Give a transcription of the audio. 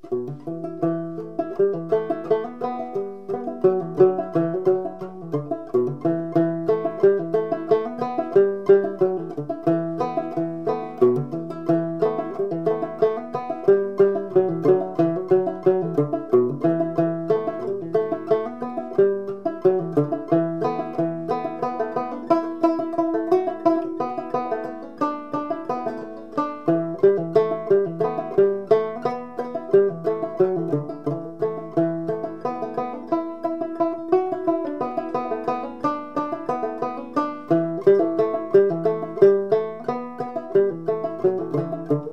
Thank you. Música